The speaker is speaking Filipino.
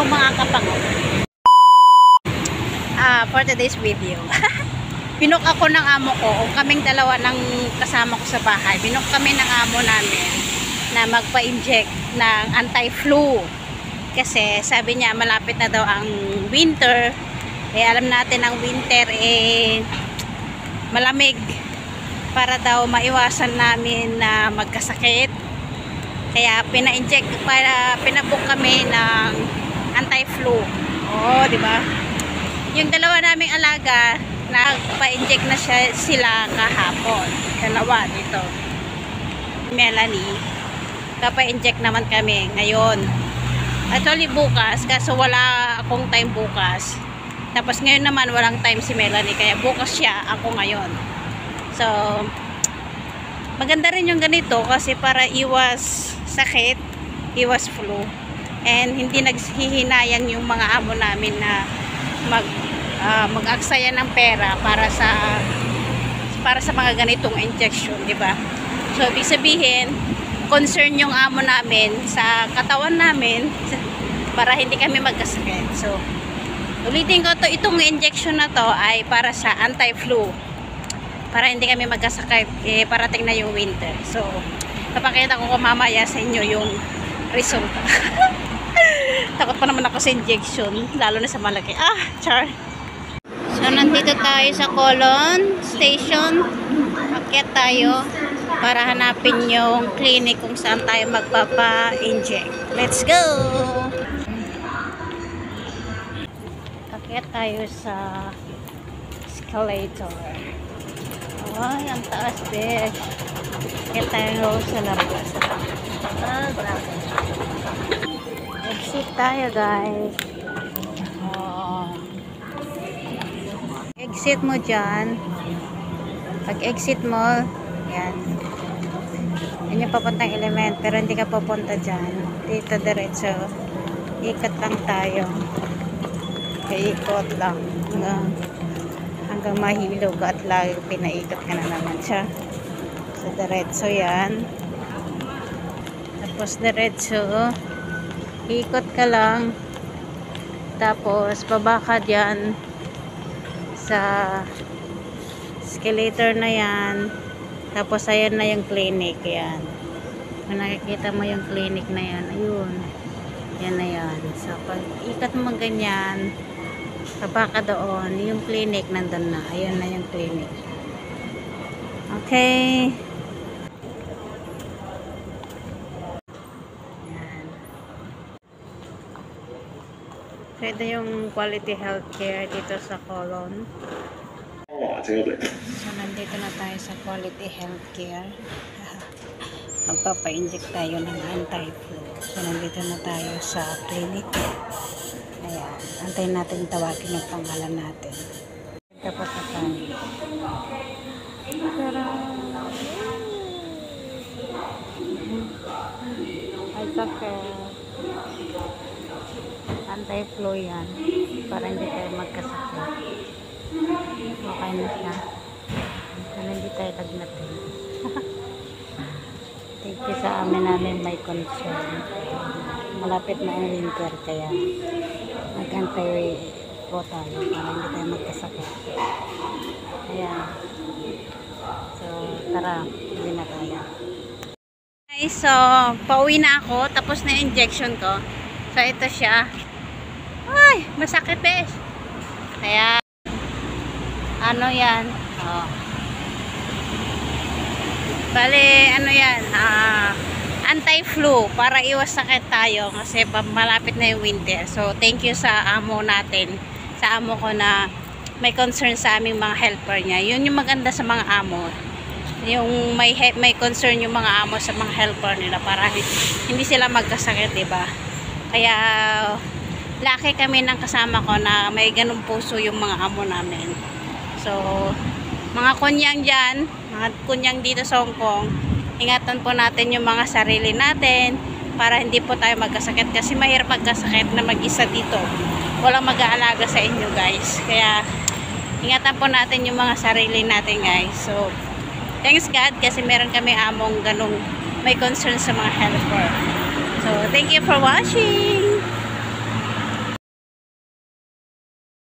daw mga kapango. Ah, for today's video. Binok ako ng amo ko, o kaming dalawa ng kasama ko sa bahay. Binok kami ng amo namin na magpa-inject ng anti-flu. Kasi sabi niya malapit na daw ang winter. Eh alam natin ang winter eh malamig para daw maiwasan namin na magkasakit. Kaya pina-inject para pinabook kami ng anti-flu. Oo, di ba? Yung dalawa naming alaga, nagpa-inject na siya, sila kahapon. Dalawa dito. Melanie. Kapa-inject naman kami ngayon. Actually bukas, kaso wala akong time bukas. Tapos ngayon naman walang time si Melanie, kaya bukas siya, ako ngayon. So, maganda rin yung ganito kasi para iwas sakit, iwas flu. And hindi naghihinayang yung mga amo namin na mag uh, mag-aksaya ng pera para sa para sa mga ganitong injection, di ba? So, ibig sabihin, concern yung amo namin sa katawan namin para hindi kami magkasakit. So, ulitin ko to, itong injection na to ay para sa anti-flu. Para hindi kami magkasakit, eh, parating na yung winter. So, papakita ko mamaya sa inyo yung resulta. Takot pa naman ako sa injection, lalo na sa malaki. Ah, char. So, nandito tayo sa Colon Station. Akyat tayo para hanapin yung clinic kung saan tayo magpapa-inject. Let's go! Akyat tayo sa escalator. Ay, ang taas, besh. Akyat tayo sa labas. Ah, grabe. Exit tayo, guys. Oh. Exit mo dyan. Pag exit mo, yan. Yan yung papuntang element. Pero hindi ka papunta dyan. Dito diretso. Ikot lang tayo. Ikot lang. Hanggang, hanggang mahilog at lagi pinaikot ka na naman siya. So, diretso yan. Tapos diretso. Ikot ka lang. Tapos, baba ka dyan sa escalator na yan. Tapos, ayan na yung clinic. Yan. Kung nakikita mo yung clinic na yan, ayun. Yan na yan. So, pag ikat mo ganyan, baba ka doon, yung clinic nandun na. Ayan na yung clinic. Okay. So, ito yung quality healthcare dito sa Colon. So, nandito na tayo sa quality healthcare. Magpapa-inject tayo ng anti-flu. So, nandito na tayo sa clinic. Ayan. Antayin natin tawagin yung pangalan natin. Tapos na tayo. Pero, ay sakit anti-flu yan para hindi tayo magkasakit. Okay na siya. Para hindi tayo lagnatin thank you sa amin namin may concern. Malapit na ang winter kaya nag-anti-flu tayo para hindi tayo magkasakit. Kaya so tara hindi na tayo. Guys so pauwi na ako. Tapos na injection ko. So ito siya ay, masakit besh. Kaya, ano yan? Oh. Bale, ano yan? Ah, anti-flu para iwas sakit tayo kasi malapit na yung winter. So, thank you sa amo natin. Sa amo ko na may concern sa aming mga helper niya. Yun yung maganda sa mga amo. Yung may may concern yung mga amo sa mga helper nila para hindi sila magkasakit, 'di ba? Kaya laki kami ng kasama ko na may ganung puso yung mga amo namin. So, mga kunyang dyan, mga kunyang dito sa Hong Kong, ingatan po natin yung mga sarili natin para hindi po tayo magkasakit kasi mahirap magkasakit na mag-isa dito. Walang mag-aalaga sa inyo guys. Kaya, ingatan po natin yung mga sarili natin guys. So, thanks God kasi meron kami among ganung may concern sa mga helper. So, thank you for watching!